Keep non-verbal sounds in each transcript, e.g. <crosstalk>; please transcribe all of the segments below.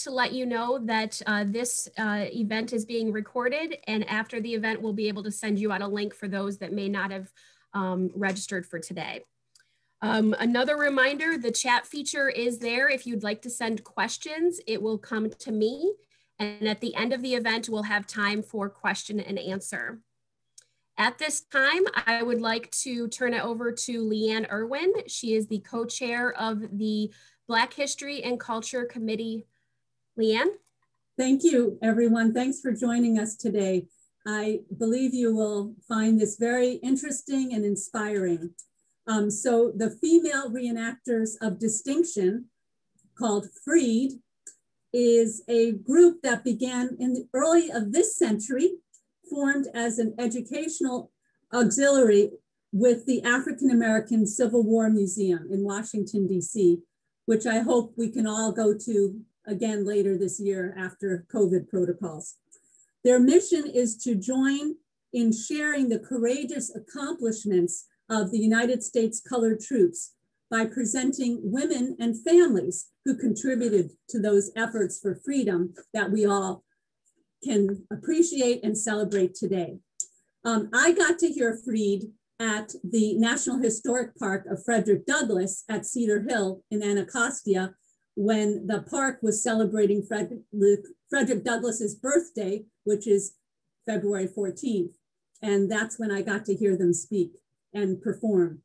to let you know that uh, this uh, event is being recorded and after the event, we'll be able to send you out a link for those that may not have um, registered for today. Um, another reminder, the chat feature is there. If you'd like to send questions, it will come to me. And at the end of the event, we'll have time for question and answer. At this time, I would like to turn it over to Leanne Irwin. She is the co-chair of the Black History and Culture Committee. Leanne? Thank you, everyone. Thanks for joining us today. I believe you will find this very interesting and inspiring. Um, so the female reenactors of distinction called Freed is a group that began in the early of this century, formed as an educational auxiliary with the African American Civil War Museum in Washington, DC, which I hope we can all go to again later this year after COVID protocols. Their mission is to join in sharing the courageous accomplishments of the United States colored troops by presenting women and families who contributed to those efforts for freedom that we all can appreciate and celebrate today. Um, I got to hear Freed at the National Historic Park of Frederick Douglass at Cedar Hill in Anacostia when the park was celebrating Frederick, Frederick Douglass's birthday, which is February 14th. And that's when I got to hear them speak and perform.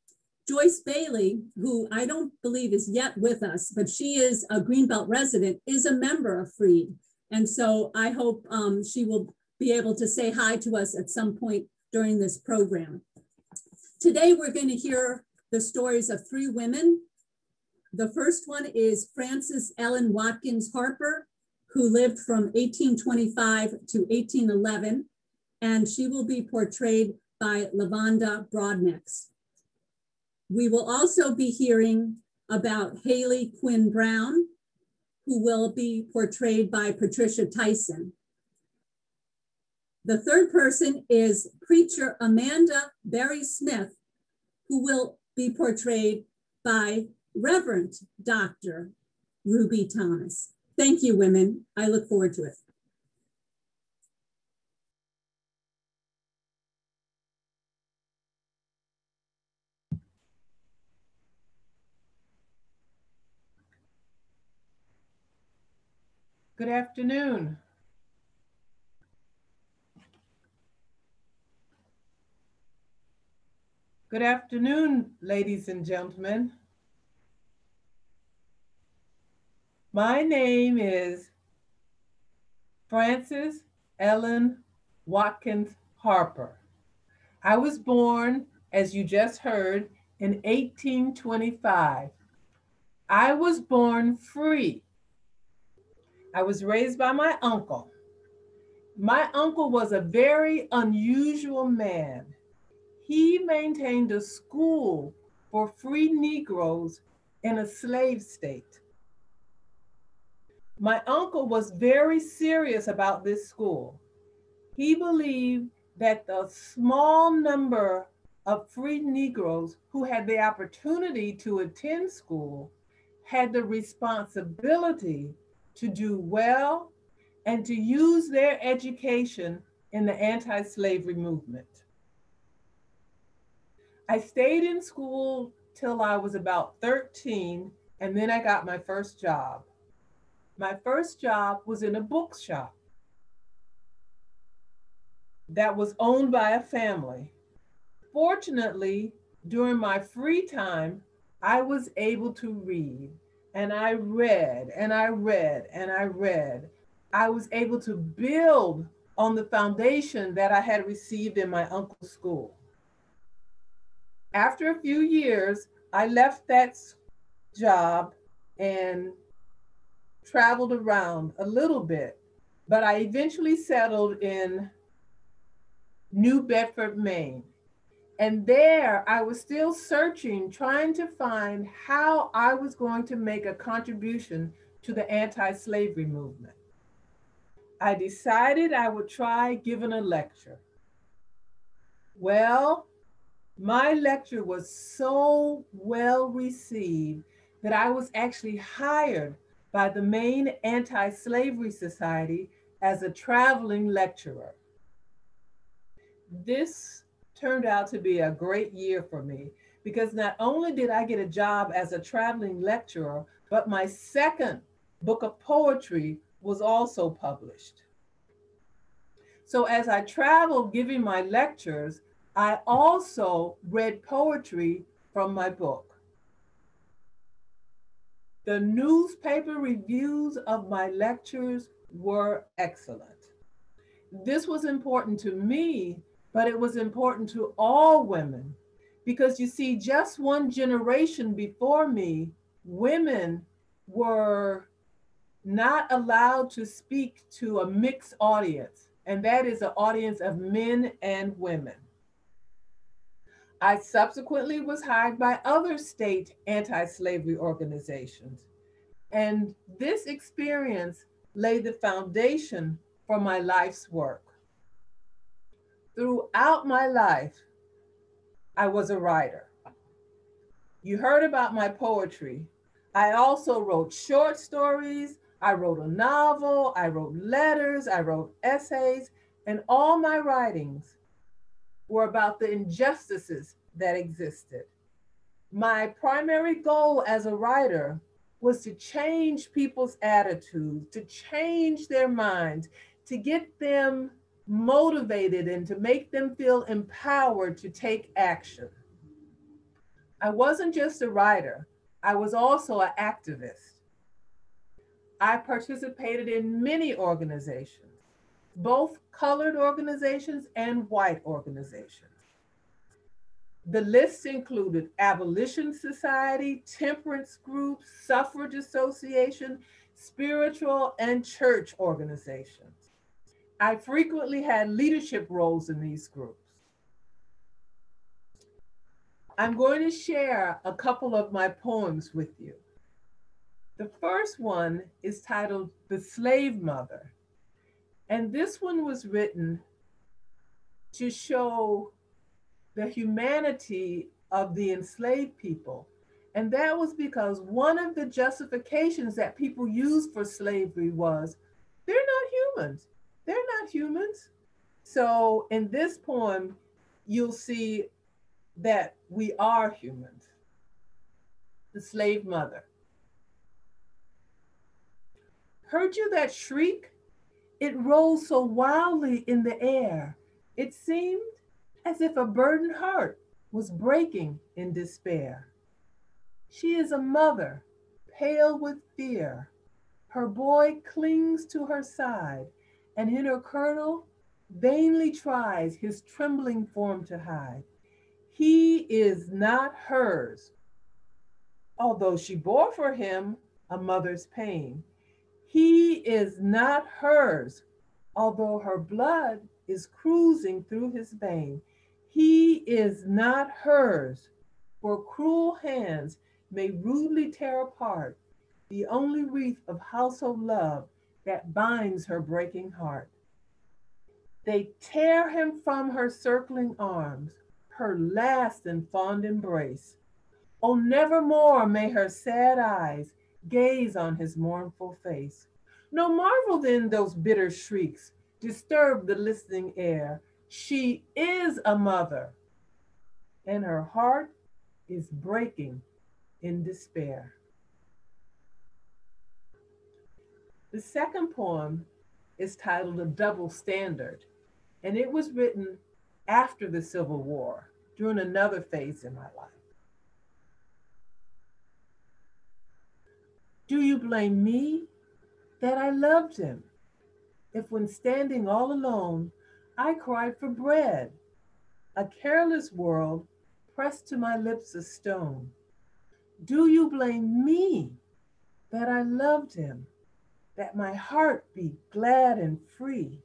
Joyce Bailey, who I don't believe is yet with us, but she is a Greenbelt resident, is a member of Freed. And so I hope um, she will be able to say hi to us at some point during this program. Today, we're going to hear the stories of three women. The first one is Frances Ellen Watkins Harper, who lived from 1825 to 1811, and she will be portrayed by Lavonda Broadnax. We will also be hearing about Hallie Quinn Brown, who will be portrayed by Patricia Tyson. The third person is preacher Amanda Berry Smith, who will be portrayed by Reverend Dr. Ruby Thomas. Thank you, women. I look forward to it. Good afternoon. Good afternoon, ladies and gentlemen. My name is Frances Ellen Watkins Harper. I was born, as you just heard, in 1825. I was born free I was raised by my uncle. My uncle was a very unusual man. He maintained a school for free Negroes in a slave state. My uncle was very serious about this school. He believed that the small number of free Negroes who had the opportunity to attend school had the responsibility to do well and to use their education in the anti slavery movement. I stayed in school till I was about 13, and then I got my first job. My first job was in a bookshop that was owned by a family. Fortunately, during my free time, I was able to read and I read and I read and I read, I was able to build on the foundation that I had received in my uncle's school. After a few years, I left that job and traveled around a little bit, but I eventually settled in New Bedford, Maine. And there I was still searching, trying to find how I was going to make a contribution to the anti slavery movement. I decided I would try giving a lecture. Well, my lecture was so well received that I was actually hired by the Maine Anti-Slavery Society as a traveling lecturer. This turned out to be a great year for me because not only did I get a job as a traveling lecturer, but my second book of poetry was also published. So as I traveled giving my lectures, I also read poetry from my book. The newspaper reviews of my lectures were excellent. This was important to me, but it was important to all women because you see, just one generation before me, women were not allowed to speak to a mixed audience, and that is an audience of men and women. I subsequently was hired by other state anti slavery organizations. And this experience laid the foundation for my life's work. Throughout my life, I was a writer. You heard about my poetry. I also wrote short stories. I wrote a novel. I wrote letters. I wrote essays. And all my writings were about the injustices that existed. My primary goal as a writer was to change people's attitudes, to change their minds, to get them motivated and to make them feel empowered to take action. I wasn't just a writer, I was also an activist. I participated in many organizations, both colored organizations and white organizations. The list included Abolition Society, temperance groups, suffrage association, spiritual and church organizations. I frequently had leadership roles in these groups. I'm going to share a couple of my poems with you. The first one is titled The Slave Mother. And this one was written to show the humanity of the enslaved people. And that was because one of the justifications that people used for slavery was they're not humans. They're not humans. So in this poem, you'll see that we are humans. The slave mother. Heard you that shriek? It rose so wildly in the air. It seemed as if a burdened heart was breaking in despair. She is a mother, pale with fear. Her boy clings to her side, and in her cradle vainly tries his trembling form to hide. He is not hers, although she bore for him a mother's pain. He is not hers, although her blood is cruising through his vein. He is not hers, for cruel hands may rudely tear apart the only wreath of household love that binds her breaking heart. They tear him from her circling arms, her last and fond embrace. Oh, nevermore may her sad eyes gaze on his mournful face. No marvel then those bitter shrieks disturb the listening air she is a mother, and her heart is breaking in despair. The second poem is titled A Double Standard, and it was written after the Civil War during another phase in my life. Do you blame me that I loved him? If when standing all alone, I cried for bread. A careless world pressed to my lips a stone. Do you blame me that I loved him, that my heart beat glad and free?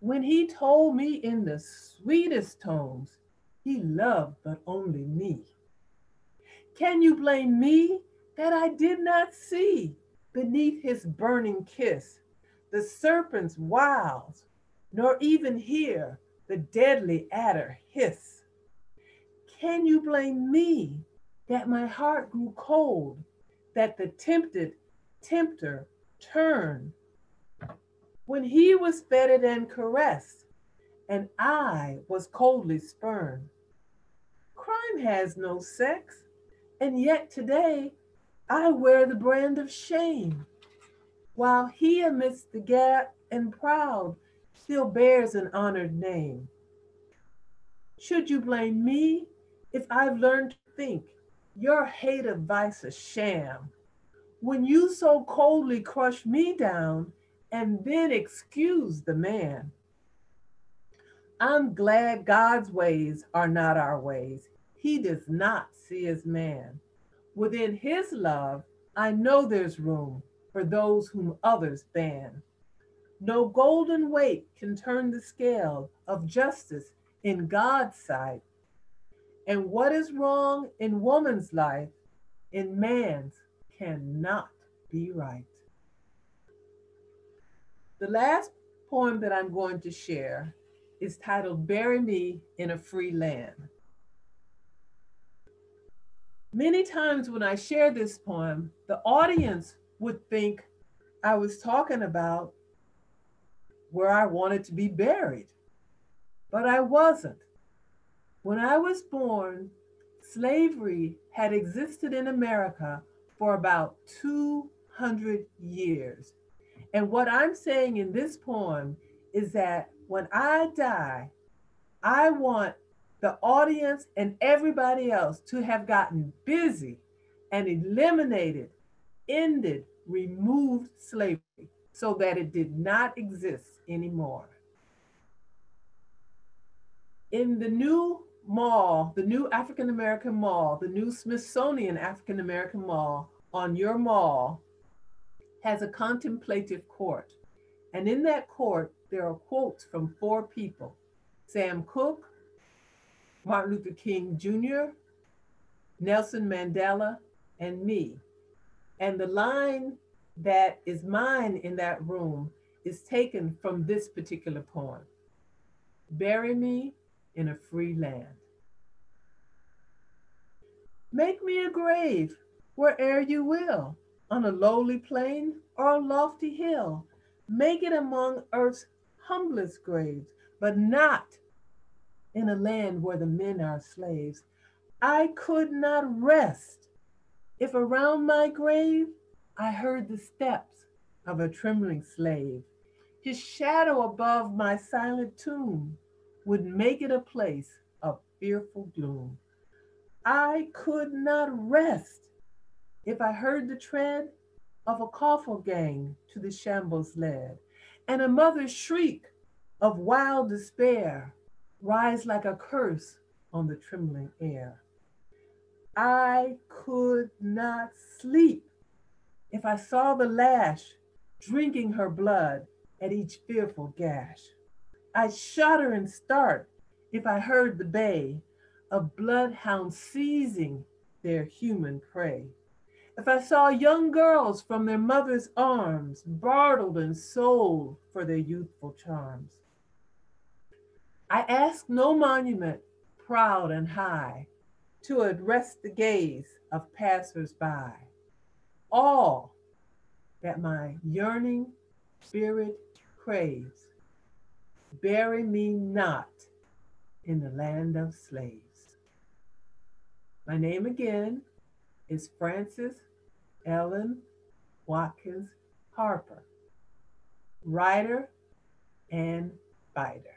When he told me in the sweetest tones, he loved but only me. Can you blame me that I did not see beneath his burning kiss the serpent's wiles nor even hear the deadly adder hiss. Can you blame me that my heart grew cold, that the tempted tempter turned? when he was feted and caressed, and I was coldly spurned. Crime has no sex, and yet today I wear the brand of shame, while he amidst the gap and proud still bears an honored name. Should you blame me if I've learned to think your hate of vice a sham? When you so coldly crush me down and then excuse the man. I'm glad God's ways are not our ways. He does not see as man. Within his love, I know there's room for those whom others ban. No golden weight can turn the scale of justice in God's sight. And what is wrong in woman's life, in man's cannot be right. The last poem that I'm going to share is titled Bury Me in a Free Land. Many times when I share this poem, the audience would think I was talking about where I wanted to be buried, but I wasn't. When I was born, slavery had existed in America for about 200 years. And what I'm saying in this poem is that when I die, I want the audience and everybody else to have gotten busy and eliminated, ended, removed slavery so that it did not exist anymore. In the new mall, the new African American mall, the new Smithsonian African American mall on your mall, has a contemplative court. And in that court, there are quotes from four people Sam Cooke, Martin Luther King Jr., Nelson Mandela, and me. And the line that is mine in that room is taken from this particular poem Bury me in a free land. Make me a grave where'er you will on a lowly plain or a lofty hill. Make it among earth's humblest graves, but not in a land where the men are slaves. I could not rest if around my grave I heard the steps of a trembling slave. His shadow above my silent tomb would make it a place of fearful gloom. I could not rest if I heard the tread of a coffle gang to the shambles led, and a mother's shriek of wild despair rise like a curse on the trembling air. I could not sleep if I saw the lash drinking her blood at each fearful gash. I'd shudder and start if I heard the bay of bloodhounds seizing their human prey. If I saw young girls from their mother's arms, bartered and sold for their youthful charms. I ask no monument, proud and high, to address the gaze of passers-by. All that my yearning spirit craves, bury me not in the land of slaves. My name again is Frances Ellen Watkins Harper, writer and biter.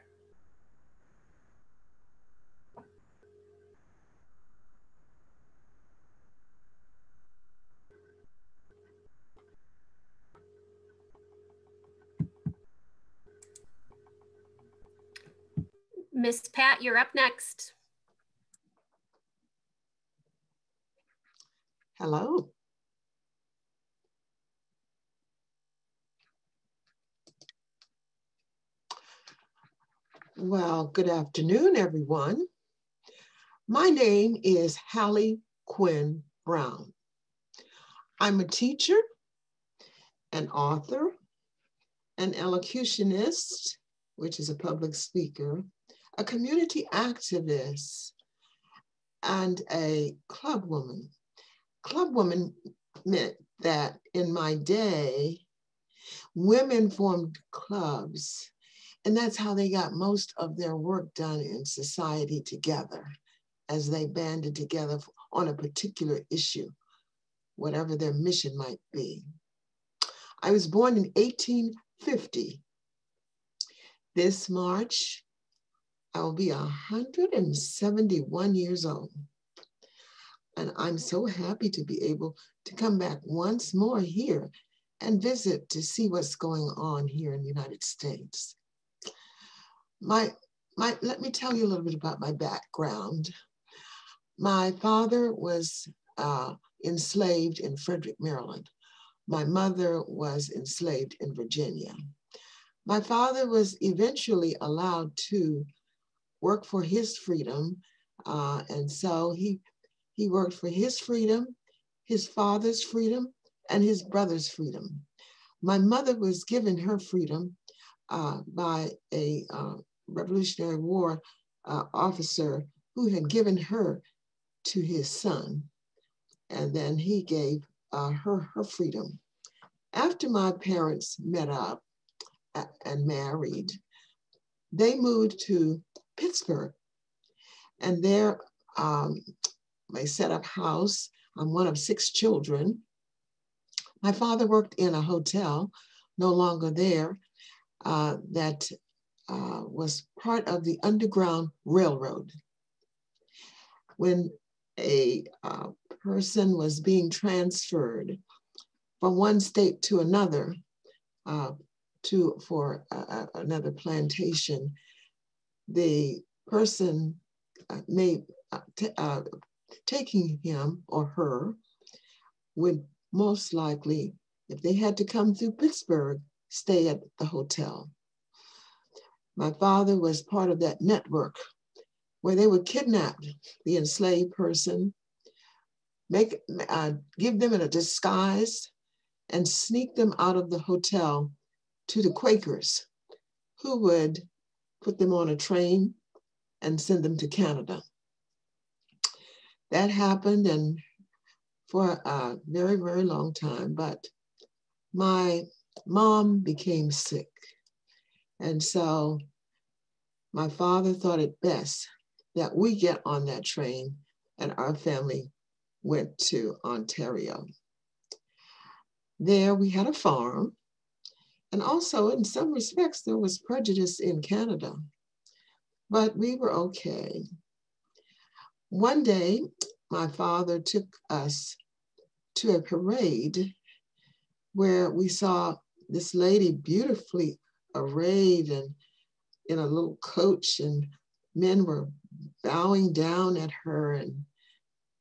Miss Pat, you're up next. Hello. Well, good afternoon, everyone. My name is Hallie Quinn Brown. I'm a teacher, an author, an elocutionist, which is a public speaker, a community activist, and a club woman. Club woman meant that in my day, women formed clubs, and that's how they got most of their work done in society together as they banded together on a particular issue, whatever their mission might be. I was born in 1850. This March, I will be 171 years old. And I'm so happy to be able to come back once more here and visit to see what's going on here in the United States. My, my, let me tell you a little bit about my background. My father was uh, enslaved in Frederick, Maryland. My mother was enslaved in Virginia. My father was eventually allowed to work for his freedom. Uh, and so he, he worked for his freedom, his father's freedom, and his brother's freedom. My mother was given her freedom uh, by a uh, Revolutionary War uh, officer who had given her to his son. And then he gave uh, her her freedom. After my parents met up uh, and married, they moved to Pittsburgh. And there um, they set up house. I'm one of six children. My father worked in a hotel, no longer there, uh, that uh, was part of the Underground Railroad. When a uh, person was being transferred from one state to another uh, to for another plantation, the person uh, may uh, uh, taking him or her would most likely, if they had to come through Pittsburgh, stay at the hotel. My father was part of that network where they would kidnap the enslaved person, make, uh, give them in a disguise, and sneak them out of the hotel to the Quakers, who would put them on a train and send them to Canada. That happened and for a very, very long time, but my mom became sick. And so my father thought it best that we get on that train and our family went to Ontario. There we had a farm and also in some respects there was prejudice in Canada, but we were okay. One day my father took us to a parade where we saw this lady beautifully arrayed and in a little coach and men were bowing down at her and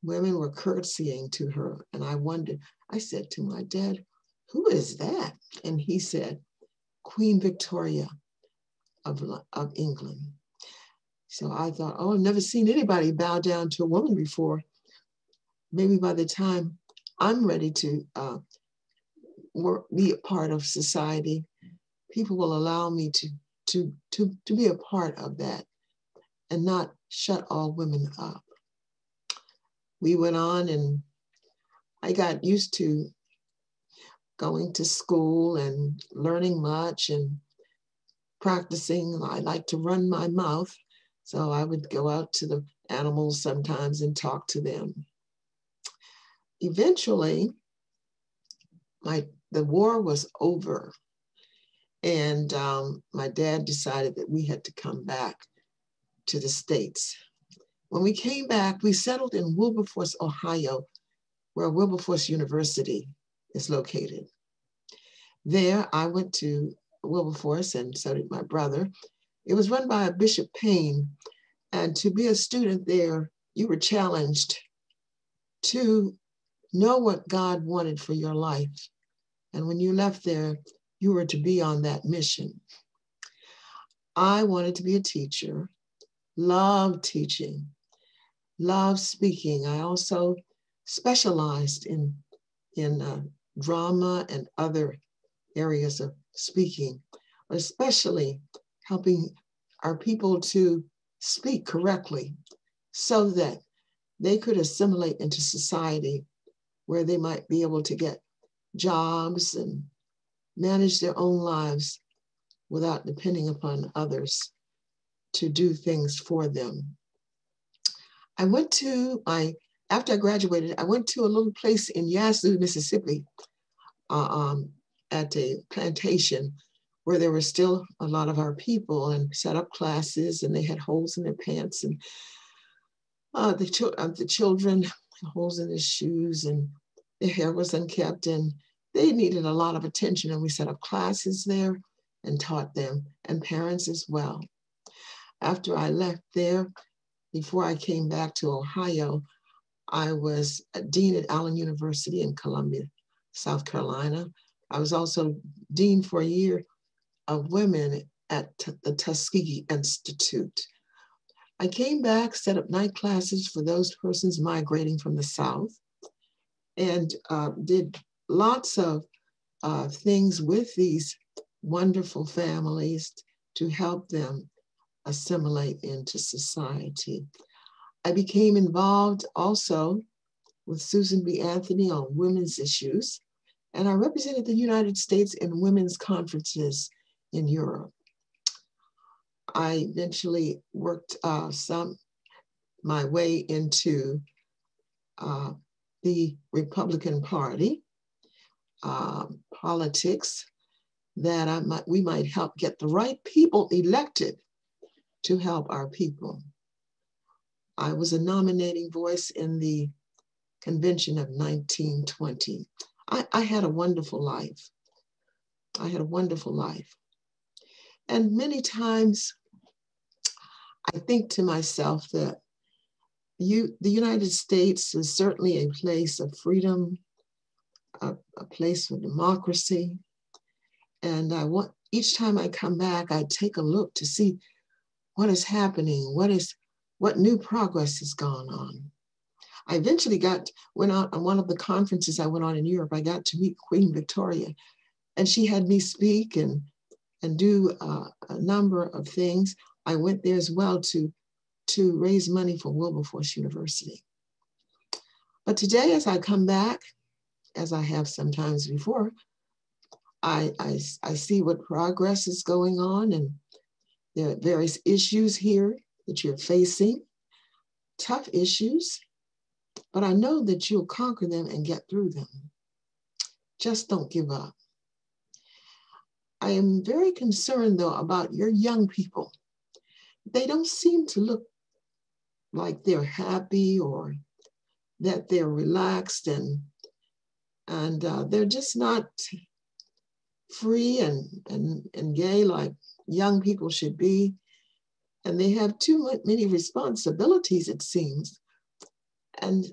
women were curtsying to her. And I wondered, I said to my dad, who is that? And he said, Queen Victoria of, of England. So I thought, oh, I've never seen anybody bow down to a woman before. Maybe by the time I'm ready to uh, work, be a part of society, people will allow me to, to, to, to be a part of that and not shut all women up. We went on and I got used to going to school and learning much and practicing. I like to run my mouth. So I would go out to the animals sometimes and talk to them. Eventually, my the war was over, and um, my dad decided that we had to come back to the States. When we came back, we settled in Wilberforce, Ohio, where Wilberforce University is located. There, I went to Wilberforce, and so did my brother. It was run by a Bishop Payne, and to be a student there, you were challenged to know what God wanted for your life. And when you left there, you were to be on that mission. I wanted to be a teacher, loved teaching, loved speaking. I also specialized in, in uh, drama and other areas of speaking, especially helping our people to speak correctly so that they could assimilate into society where they might be able to get jobs and manage their own lives without depending upon others to do things for them. I went to my, after I graduated, I went to a little place in Yazoo, Mississippi, uh, um, at a plantation where there were still a lot of our people and set up classes and they had holes in their pants and uh, the, ch- uh, the children holes in their shoes and their hair was unkept and they needed a lot of attention and we set up classes there and taught them and parents as well. After I left there, before I came back to Ohio, I was a dean at Allen University in Columbia, South Carolina. I was also dean for a year of women at the Tuskegee Institute. I came back, set up night classes for those persons migrating from the South, and uh, did lots of uh, things with these wonderful families to help them assimilate into society. I became involved also with Susan B. Anthony on women's issues, and I represented the United States in women's conferences in Europe. I eventually worked uh, some my way into uh, the Republican Party uh, politics that I might, we might help get the right people elected to help our people. I was a nominating voice in the convention of 1920. I, I had a wonderful life. I had a wonderful life. And many times I think to myself that you, the United States is certainly a place of freedom, a, a place for democracy. And I want each time I come back, I take a look to see what is happening, what is what new progress has gone on. I eventually got went out on one of the conferences I went on in Europe. I got to meet Queen Victoria, and she had me speak and and do uh, a number of things. I went there as well to, to raise money for Wilberforce University. But today, as I come back, as I have sometimes before, I, I, I see what progress is going on and there are various issues here that you're facing, tough issues, but I know that you'll conquer them and get through them. Just don't give up. I am very concerned though about your young people. They don't seem to look like they're happy or that they're relaxed and and uh, they're just not free and, and, and gay like young people should be. And they have too many responsibilities, it seems. And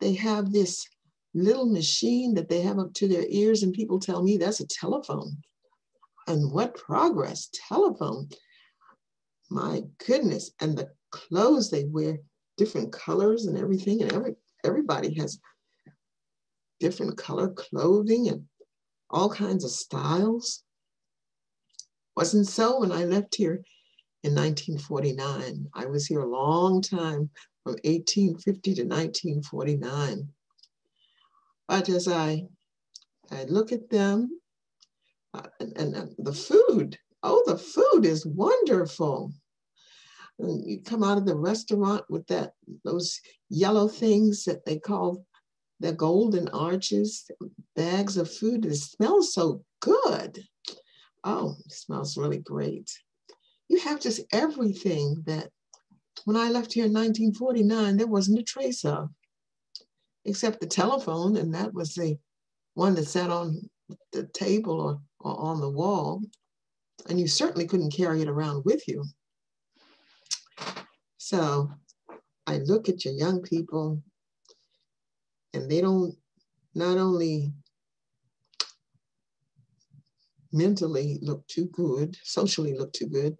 they have this little machine that they have up to their ears, and people tell me that's a telephone and what progress, telephone. My goodness, and the clothes they wear, different colors and everything, and every everybody has different color clothing and all kinds of styles. Wasn't so when I left here in 1949. I was here a long time from 1850 to 1949. But as I, I look at them uh, and, and the food, oh, the food is wonderful. And you come out of the restaurant with that those yellow things that they call the golden arches, bags of food. It smells so good. Oh, it smells really great. You have just everything that when I left here in 1949, there wasn't a trace of, except the telephone, and that was the one that sat on the table or or on the wall, and you certainly couldn't carry it around with you. So I look at your young people, and they don't not only mentally look too good, socially look too good,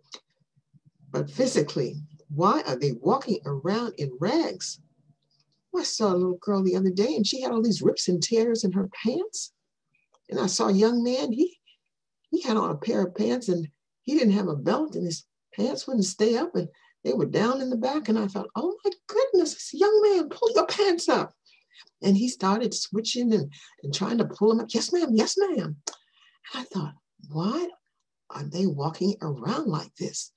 but physically, why are they walking around in rags? I saw a little girl the other day and she had all these rips and tears in her pants. And I saw a young man, he he had on a pair of pants and he didn't have a belt and his pants wouldn't stay up and they were down in the back. And I thought, oh my goodness, this young man, pull your pants up. And he started switching and, and trying to pull them up. Yes, ma'am. Yes, ma'am. And I thought, why are they walking around like this?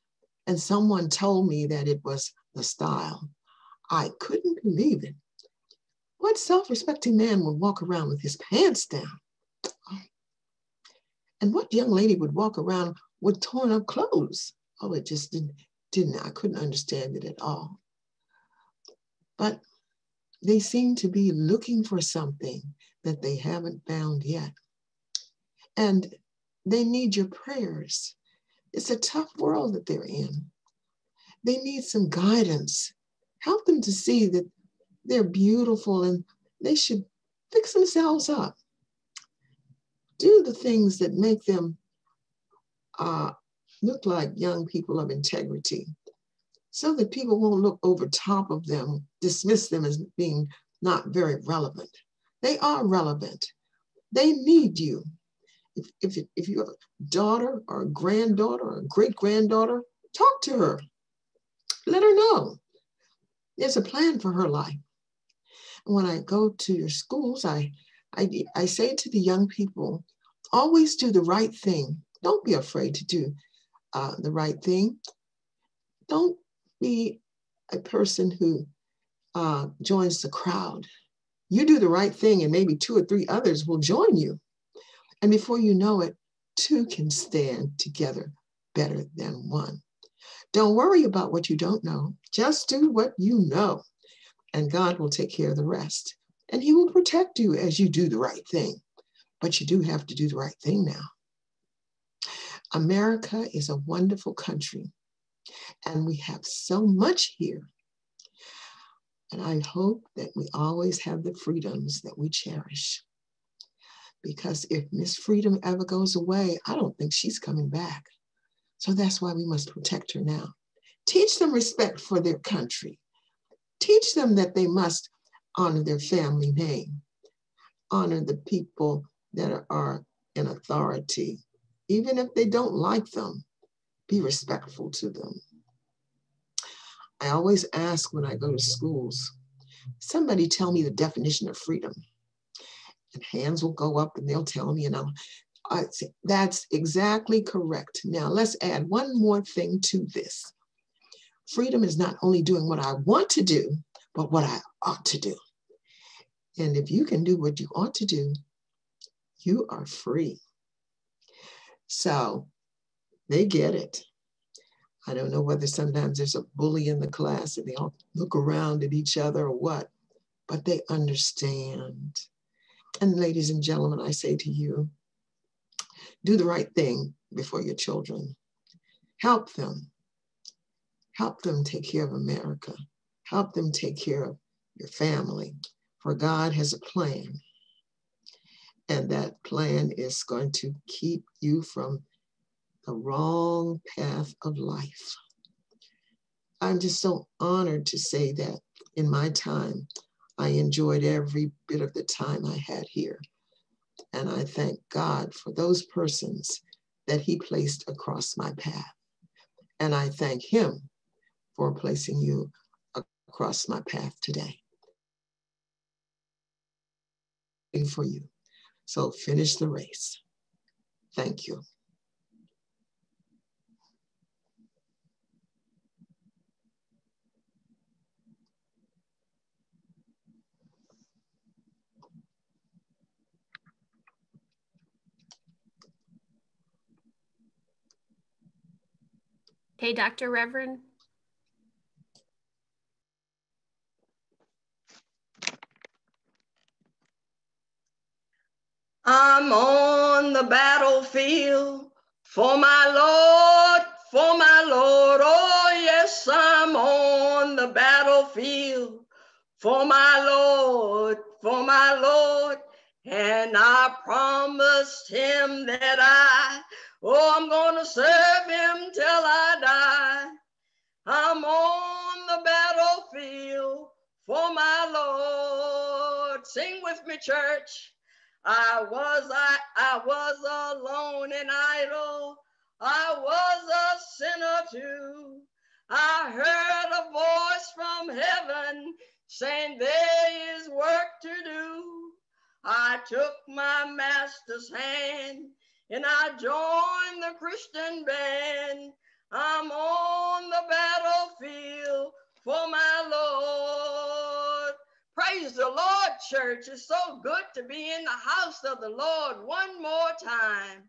And someone told me that it was the style. I couldn't believe it. What self respecting man would walk around with his pants down? And what young lady would walk around with torn up clothes? Oh, it just didn't, didn't, I couldn't understand it at all. But they seem to be looking for something that they haven't found yet. And they need your prayers. It's a tough world that they're in. They need some guidance. Help them to see that they're beautiful and they should fix themselves up. Do the things that make them uh, look like young people of integrity so that people won't look over top of them, dismiss them as being not very relevant. They are relevant. They need you. If, if, if you have a daughter or a granddaughter or a great granddaughter, talk to her. Let her know there's a plan for her life. And when I go to your schools, I, I, I say to the young people, always do the right thing. Don't be afraid to do uh, the right thing. Don't be a person who uh, joins the crowd. You do the right thing, and maybe two or three others will join you. And before you know it, two can stand together better than one. Don't worry about what you don't know. Just do what you know, and God will take care of the rest. And He will protect you as you do the right thing. But you do have to do the right thing now. America is a wonderful country, and we have so much here. And I hope that we always have the freedoms that we cherish. Because if Miss Freedom ever goes away, I don't think she's coming back. So that's why we must protect her now. Teach them respect for their country. Teach them that they must honor their family name, honor the people that are in authority, even if they don't like them, be respectful to them. I always ask when I go to schools, somebody tell me the definition of freedom. And hands will go up and they'll tell me, I'll, I that's exactly correct. Now let's add one more thing to this. Freedom is not only doing what I want to do, but what I ought to do. And if you can do what you ought to do, you are free. So they get it. I don't know whether sometimes there's a bully in the class and they all look around at each other or what, but they understand. And ladies and gentlemen, I say to you, do the right thing before your children. Help them. Help them take care of America. Help them take care of your family. For God has a plan. And that plan is going to keep you from the wrong path of life. I'm just so honored to say that in my time, I enjoyed every bit of the time I had here. And I thank God for those persons that He placed across my path. And I thank Him for placing you across my path today. For you. So finish the race. Thank you. Hey, Dr. Reverend. I'm on the battlefield for my Lord, for my Lord. Oh, yes, I'm on the battlefield for my Lord, for my Lord. And I promised him that I, oh, I'm going to serve him till I die. I'm on the battlefield for my Lord. Sing with me, church. I was I, I was alone and idle. I was a sinner too. I heard a voice from heaven saying there is work to do. I took my master's hand and I joined the Christian band. I'm on the battlefield for my Lord. Praise the Lord, church. It's so good to be in the house of the Lord one more time.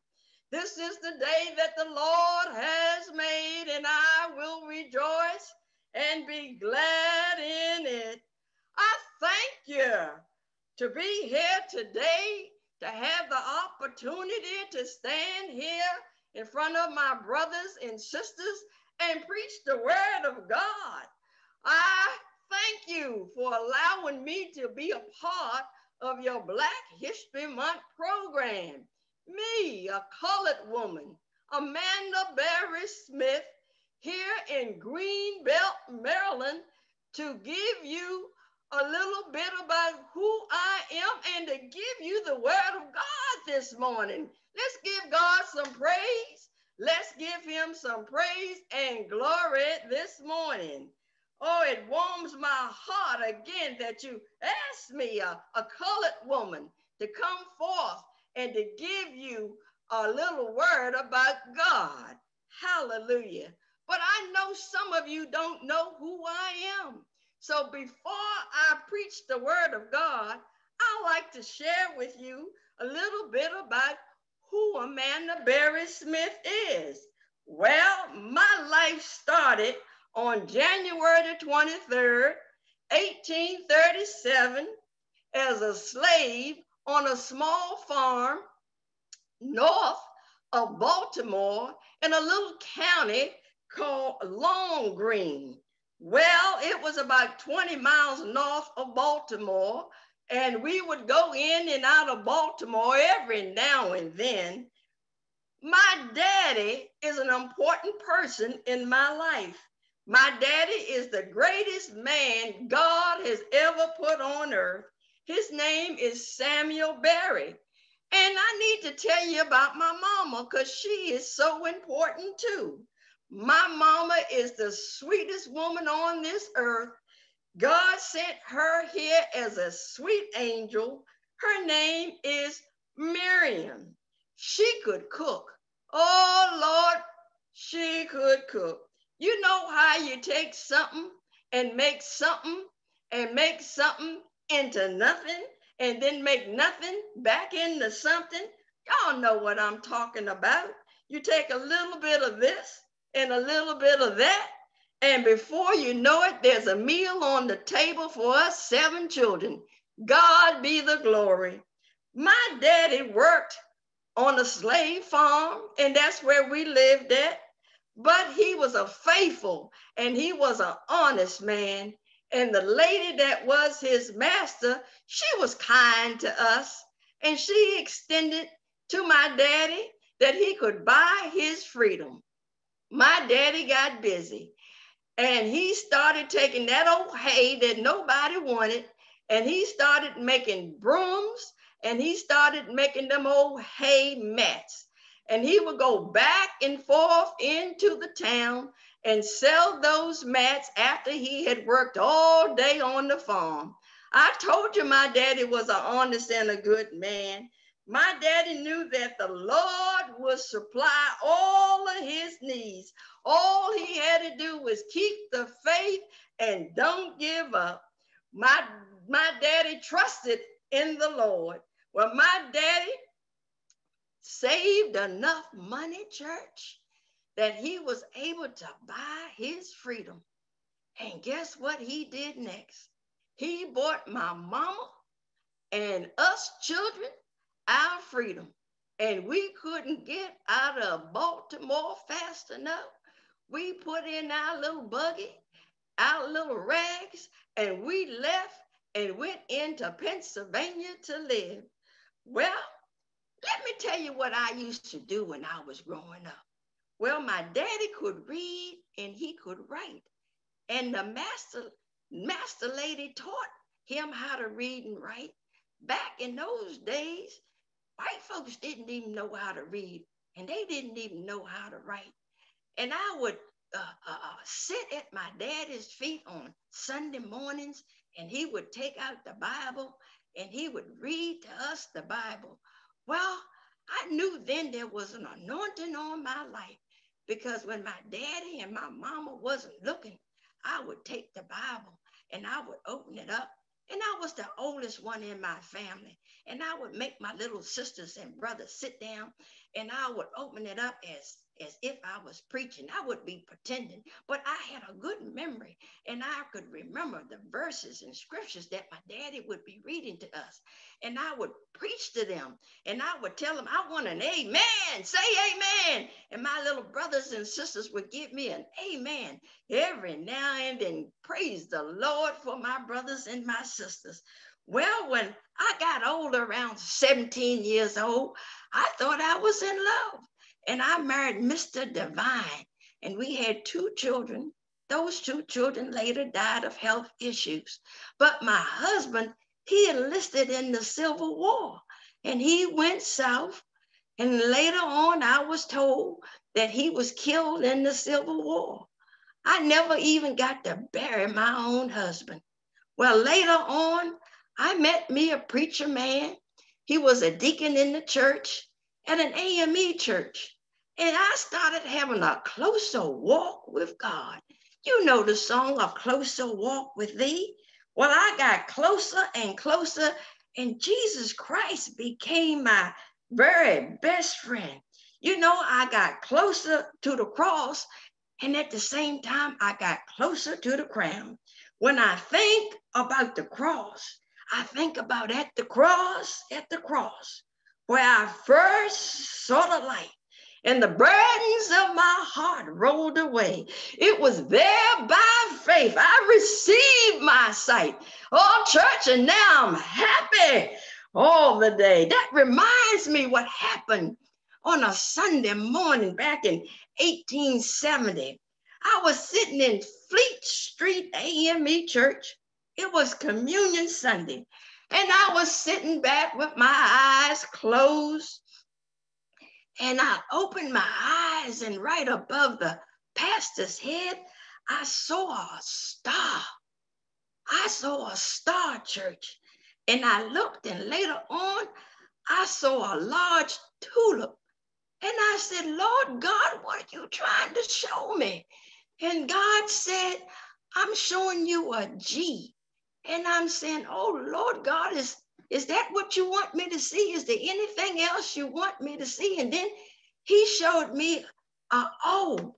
This is the day that the Lord has made, and I will rejoice and be glad in it. I thank you to be here today, to have the opportunity to stand here in front of my brothers and sisters and preach the word of God. I thank you for allowing me to be a part of your Black History Month program. Me, a colored woman, Amanda Berry Smith, here in Greenbelt, Maryland, to give you a little bit about who I am and to give you the word of God this morning. Let's give God some praise. Let's give him some praise and glory this morning. Oh, it warms my heart again that you asked me, a, a colored woman, to come forth and to give you a little word about God. Hallelujah. But I know some of you don't know who I am. So before I preach the word of God, I like to share with you a little bit about who Amanda Berry Smith is. Well, my life started on January the 23rd, 1837, as a slave on a small farm north of Baltimore in a little county called Long Green. Well, it was about 20 miles north of Baltimore, and we would go in and out of Baltimore every now and then. My daddy is an important person in my life. My daddy is the greatest man God has ever put on earth. His name is Samuel Berry. And I need to tell you about my mama because she is so important too. My mama is the sweetest woman on this earth. God sent her here as a sweet angel. Her name is Miriam. She could cook. Oh, Lord, she could cook. You know how you take something and make something and make something into nothing and then make nothing back into something? Y'all know what I'm talking about. You take a little bit of this and a little bit of that. And before you know it, there's a meal on the table for us seven children. God be the glory. My daddy worked on a slave farm, and that's where we lived at. But he was a faithful and he was an honest man. And the lady that was his master, she was kind to us. And she extended to my daddy that he could buy his freedom my daddy got busy and he started taking that old hay that nobody wanted and he started making brooms and he started making them old hay mats. And he would go back and forth into the town and sell those mats after he had worked all day on the farm. I told you my daddy was an honest and a good man. My daddy knew that the Lord would supply all of his needs. All he had to do was keep the faith and don't give up. My, my daddy trusted in the Lord. Well, my daddy saved enough money, church, that he was able to buy his freedom. And guess what he did next? He bought my mama and us children our freedom. And we couldn't get out of Baltimore fast enough. We put in our little buggy, our little rags, and we left and went into Pennsylvania to live. Well, let me tell you what I used to do when I was growing up. Well, my daddy could read and he could write. And the master, master lady taught him how to read and write. Back in those days, white folks didn't even know how to read and they didn't even know how to write. And I would uh, uh, uh, sit at my daddy's feet on Sunday mornings and he would take out the Bible and he would read to us the Bible. Well, I knew then there was an anointing on my life because when my daddy and my mama wasn't looking, I would take the Bible and I would open it up and I was the oldest one in my family. And I would make my little sisters and brothers sit down and I would open it up as as if I was preaching. I would be pretending, but I had a good memory and I could remember the verses and scriptures that my daddy would be reading to us. And I would preach to them and I would tell them, I want an amen, say amen. And my little brothers and sisters would give me an amen every now and then. Praise the Lord for my brothers and my sisters. Well, when I got older, around 17 years old, I thought I was in love. And I married Mr. Devine, and we had two children. Those two children later died of health issues. But my husband, he enlisted in the Civil War and he went south. And later on, I was told that he was killed in the Civil War. I never even got to bury my own husband. Well, later on, I met me a preacher man. He was a deacon in the church at an AME church. And I started having a closer walk with God. You know the song, A Closer Walk with Thee? Well, I got closer and closer, and Jesus Christ became my very best friend. You know, I got closer to the cross, and at the same time, I got closer to the crown. When I think about the cross, I think about at the cross, at the cross, where I first saw the light and the burdens of my heart rolled away. It was there by faith I received my sight. Oh, church, and now I'm happy all the day. That reminds me what happened on a Sunday morning back in 1870. I was sitting in Fleet Street AME Church. It was Communion Sunday. And I was sitting back with my eyes closed and I opened my eyes, and right above the pastor's head, I saw a star. I saw a star church. And I looked, and later on, I saw a large tulip. And I said, Lord God, what are you trying to show me? And God said, I'm showing you a G. And I'm saying, Oh, Lord God, is is that what you want me to see? Is there anything else you want me to see? And then he showed me a a O.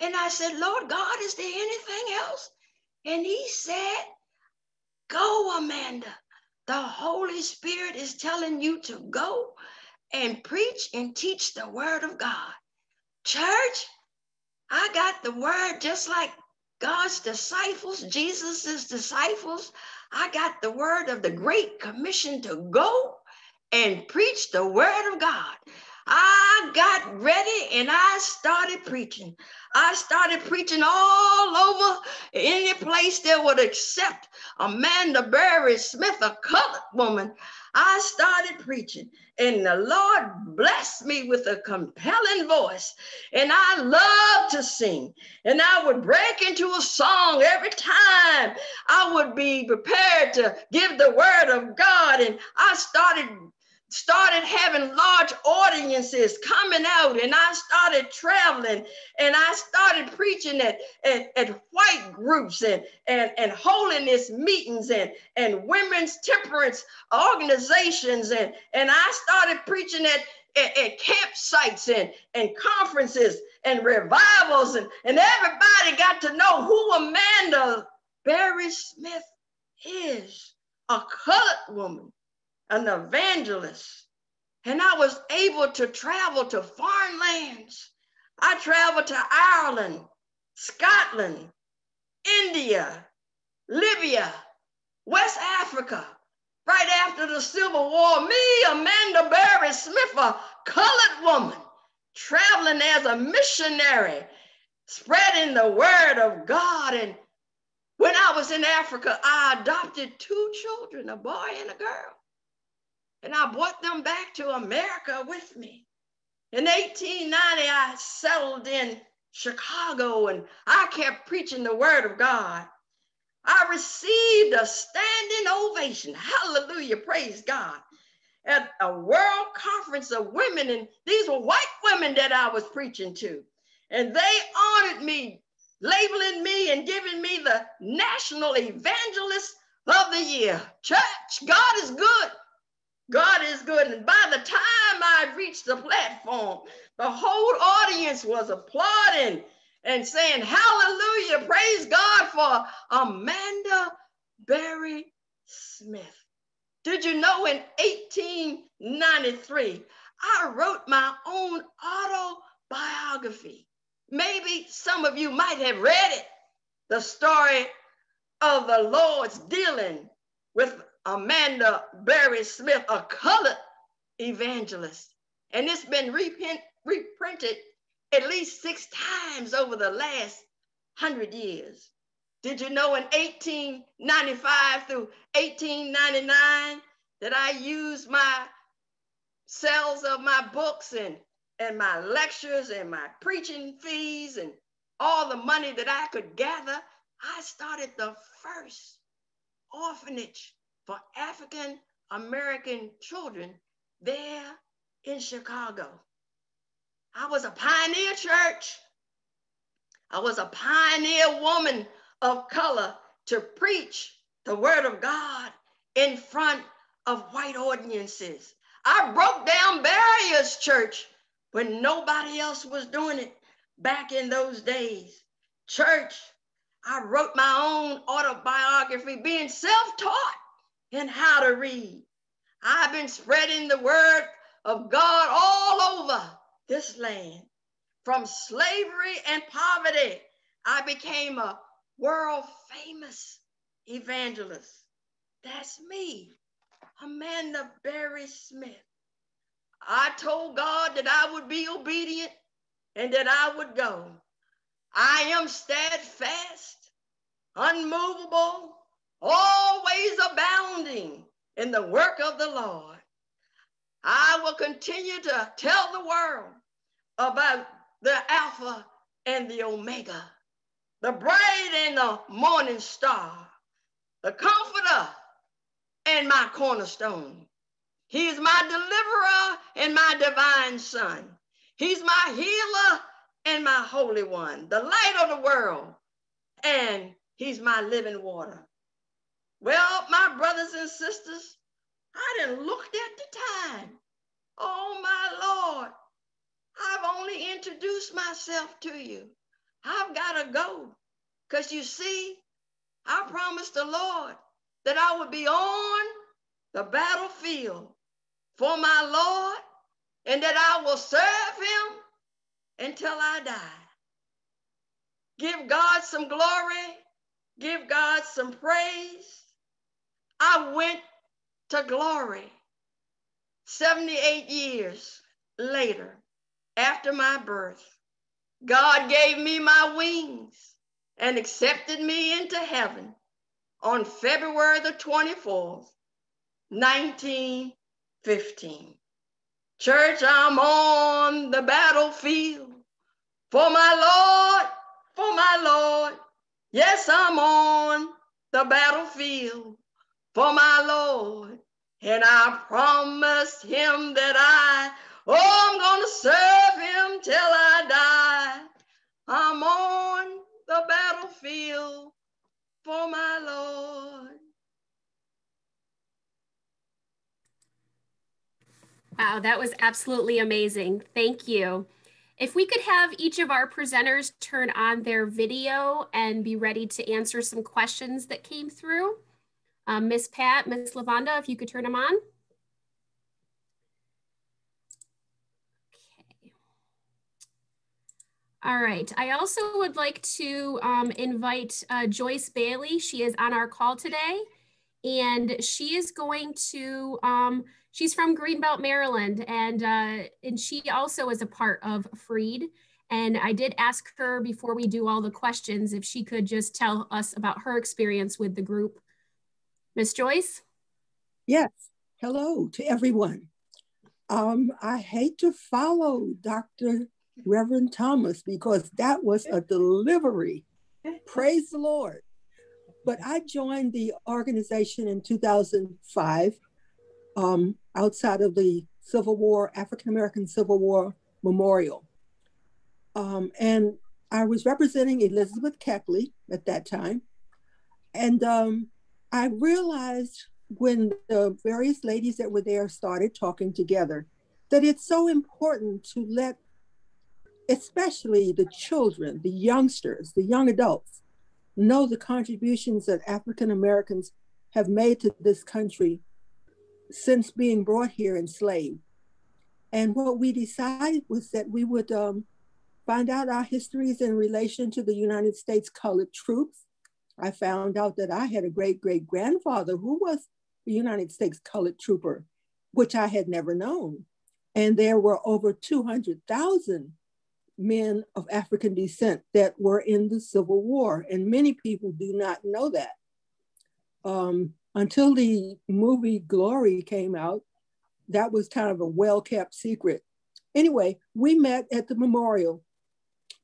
And I said, Lord God, is there anything else? And he said, Go, Amanda. The Holy Spirit is telling you to go and preach and teach the word of God. Church, I got the word just like God's disciples, Jesus's disciples. I got the word of the Great Commission to go and preach the word of God. I got ready and I started preaching. I started preaching all over any place that would accept Amanda Berry Smith, a colored woman. I started preaching, and the Lord blessed me with a compelling voice. And I love to sing, and I would break into a song every time I would be prepared to give the word of God. And I started started having large audiences coming out and I started traveling and I started preaching at, at, at white groups and, and, and holiness meetings and, and women's temperance organizations and, and I started preaching at, at, at campsites and, and conferences and revivals and, and everybody got to know who Amanda Berry Smith is, a colored woman an evangelist, and I was able to travel to foreign lands. I traveled to Ireland, Scotland, India, Libya, West Africa. Right after the Civil War, me, Amanda Berry Smith, a colored woman, traveling as a missionary, spreading the word of God. And when I was in Africa, I adopted two children, a boy and a girl. And I brought them back to America with me. In 1890, I settled in Chicago and I kept preaching the word of God. I received a standing ovation. Hallelujah. Praise God. At a world conference of women, and these were white women that I was preaching to. And they honored me, labeling me and giving me the National Evangelist of the Year. Church, God is good. God is good. And by the time I reached the platform, the whole audience was applauding and saying, Hallelujah, praise God for Amanda Berry Smith. Did you know in 1893, I wrote my own autobiography? Maybe some of you might have read it, the story of the Lord's dealing with Amanda Berry Smith, a colored evangelist. And it's been reprint, reprinted at least six times over the last hundred years. Did you know in 1895 through 1899 that I used my sales of my books and, and my lectures and my preaching fees and all the money that I could gather? I started the first orphanage for African American children there in Chicago. I was a pioneer church. I was a pioneer woman of color to preach the word of God in front of white audiences. I broke down barriers, church, when nobody else was doing it back in those days. Church, I wrote my own autobiography, being self taught and how to read. I've been spreading the word of God all over this land. From slavery and poverty, I became a world famous evangelist. That's me, Amanda Berry Smith. I told God that I would be obedient and that I would go. I am steadfast, unmovable, always abounding in the work of the Lord. I will continue to tell the world about the Alpha and the Omega, the bright and the morning star, the comforter and my cornerstone. He is my deliverer and my divine son. He's my healer and my holy one, the light of the world, and he's my living water. Well, my brothers and sisters, I didn't look at the time. Oh, my Lord, I've only introduced myself to you. I've got to go. Because you see, I promised the Lord that I would be on the battlefield for my Lord and that I will serve him until I die. Give God some glory, give God some praise. I went to glory 78 years later after my birth. God gave me my wings and accepted me into heaven on February the 24th, 1915. Church, I'm on the battlefield for my Lord, for my Lord. Yes, I'm on the battlefield for my Lord. And I promised him that I, oh, I'm going to serve him till I die. I'm on the battlefield for my Lord. Wow, that was absolutely amazing. Thank you. If we could have each of our presenters turn on their video and be ready to answer some questions that came through. Um, Miss Pat, Miss Lavonda, if you could turn them on. Okay. All right, I also would like to um, invite uh, Joyce Bailey. She is on our call today and she is going to, um, she's from Greenbelt, Maryland, and, uh, and she also is a part of Freed. And I did ask her before we do all the questions if she could just tell us about her experience with the group Miss Joyce? Yes. Hello to everyone. Um, I hate to follow Dr. Reverend Thomas because that was a delivery. Praise the Lord. But I joined the organization in 2005 um, outside of the Civil War, African American Civil War Memorial. Um, and I was representing Elizabeth Keckley at that time. And um, I realized when the various ladies that were there started talking together that it's so important to let, especially the children, the youngsters, the young adults, know the contributions that African Americans have made to this country since being brought here enslaved. And what we decided was that we would um, find out our histories in relation to the United States colored troops. I found out that I had a great great grandfather who was a United States colored trooper, which I had never known. And there were over 200,000 men of African descent that were in the Civil War. And many people do not know that. Um, until the movie Glory came out, that was kind of a well kept secret. Anyway, we met at the memorial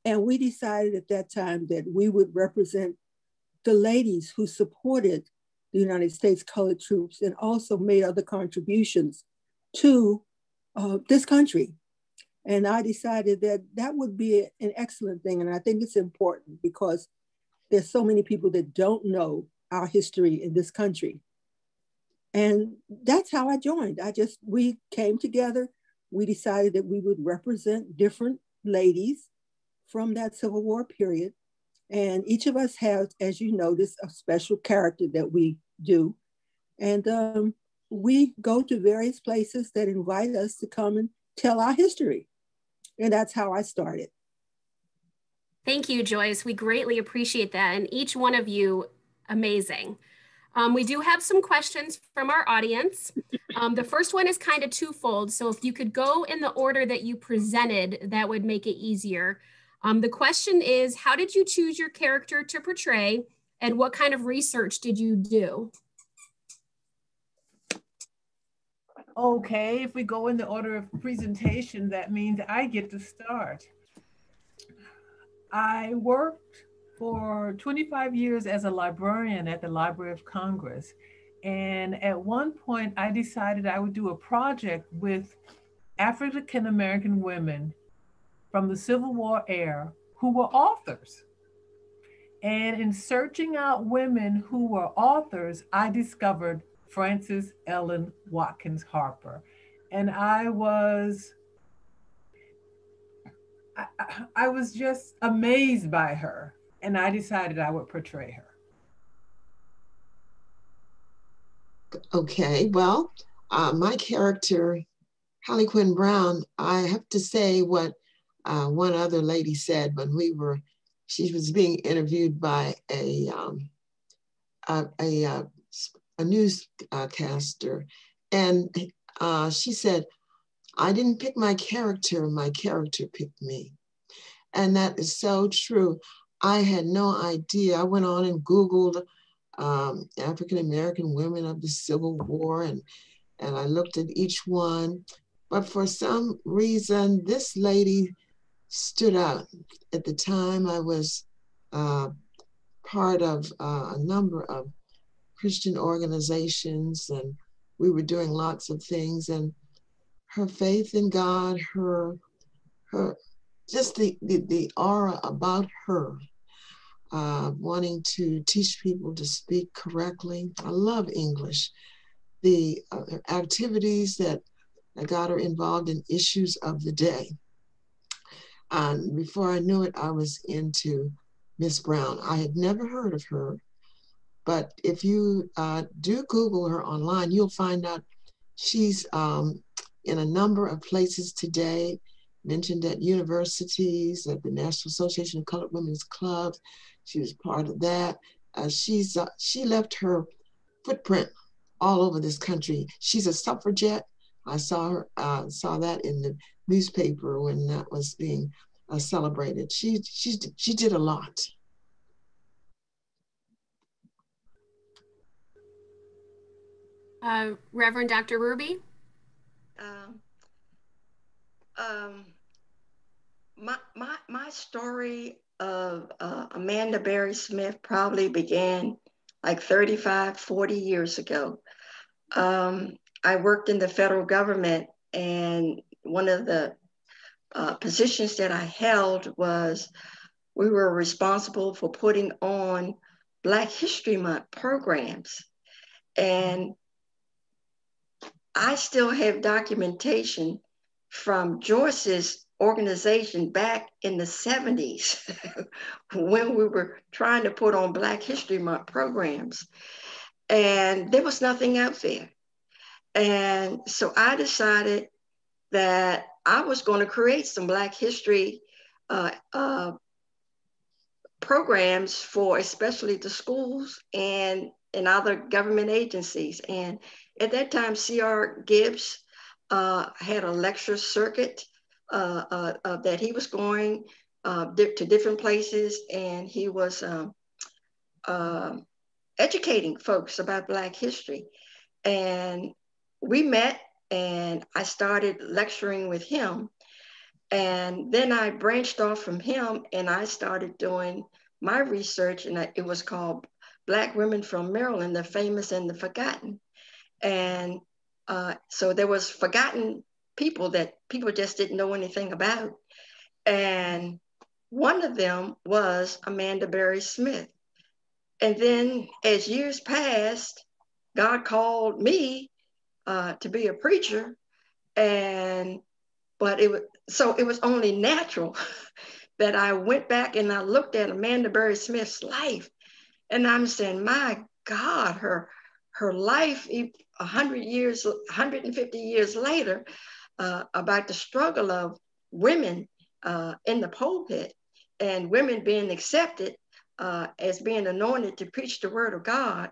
and we decided at that time that we would represent the ladies who supported the United States colored troops and also made other contributions to uh, this country. And I decided that that would be an excellent thing. And I think it's important because there's so many people that don't know our history in this country. And that's how I joined. I just, we came together. We decided that we would represent different ladies from that Civil War period. And each of us has, as you notice, a special character that we do. And um, we go to various places that invite us to come and tell our history. And that's how I started. Thank you, Joyce. We greatly appreciate that. And each one of you, amazing. Um, we do have some questions from our audience. Um, the first one is kind of twofold. So if you could go in the order that you presented, that would make it easier. Um, the question is, how did you choose your character to portray and what kind of research did you do? Okay, if we go in the order of presentation, that means I get to start. I worked for 25 years as a librarian at the Library of Congress. And at one point, I decided I would do a project with African American women from the Civil War era who were authors. And in searching out women who were authors, I discovered Frances Ellen Watkins Harper. And I was I, I was just amazed by her, and I decided I would portray her. Okay, well, uh, my character, Hallie Quinn Brown, I have to say what uh, one other lady said when we were, she was being interviewed by a, um, a, a, uh, a, newscaster. And uh, she said, I didn't pick my character, my character picked me. And that is so true. I had no idea. I went on and Googled um, African American women of the Civil War and, and I looked at each one. But for some reason, this lady stood out. At the time, I was uh, part of uh, a number of Christian organizations, and we were doing lots of things. And her faith in God, her, her, just the the, the aura about her, uh, wanting to teach people to speak correctly. I love English. The uh, activities that I got her involved in issues of the day and before I knew it, I was into Miss Brown. I had never heard of her, but if you uh, do Google her online, you'll find out she's um, in a number of places today, mentioned at universities, at the National Association of Colored Women's Clubs. She was part of that. Uh, she's uh, she left her footprint all over this country. She's a suffragette. I saw her uh, saw that in the newspaper when that was being uh, celebrated. She she she did a lot. Uh, Reverend Dr. Ruby. Um, um, my my my story of uh, Amanda Berry Smith probably began like 35, 40 years ago. Um, I worked in the federal government, and one of the uh, positions that I held was we were responsible for putting on Black History Month programs. And I still have documentation from Joyce's organization back in the 70s <laughs> when we were trying to put on Black History Month programs. And there was nothing out there. And so I decided that I was going to create some Black history uh, uh, programs for especially the schools and and other government agencies. And at that time, C.R. Gibbs uh, had a lecture circuit uh, uh, uh that he was going uh, to different places, and he was um, educating folks about Black history. And we met, and I started lecturing with him. And then I branched off from him, and I started doing my research, and it was called Black Women from Maryland, the Famous and the Forgotten. And uh, so there was forgotten people that people just didn't know anything about. And one of them was Amanda Berry Smith. And then as years passed, God called me uh, to be a preacher. And, but it was, so it was only natural <laughs> that I went back and I looked at Amanda Berry Smith's life and I'm saying, my God, her her life, 100 years, 150 years later, uh, about the struggle of women uh, in the pulpit and women being accepted uh, as being anointed to preach the word of God.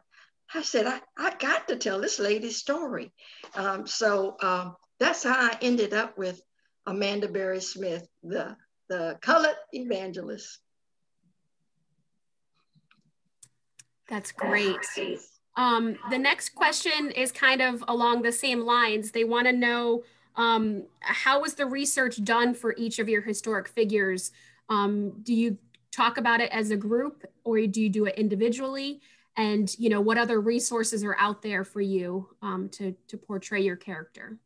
I said, I, I got to tell this lady's story. Um, so um, that's how I ended up with Amanda Berry Smith, the, the colored evangelist. That's great. Um, the next question is kind of along the same lines. They want to know um, how was the research done for each of your historic figures? Um, do you talk about it as a group or do you do it individually? And you know what other resources are out there for you um, to, to portray your character?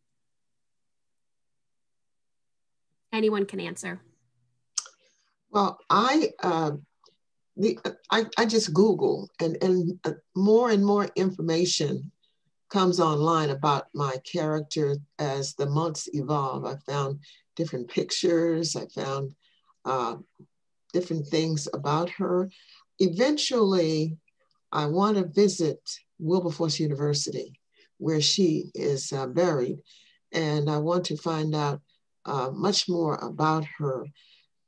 Anyone can answer. Well, I uh, the I, I just Google and, and uh, more and more information comes online about my character as the months evolve. I found different pictures, I found uh, different things about her. Eventually, I want to visit Wilberforce University, where she is uh, buried, and I want to find out uh, much more about her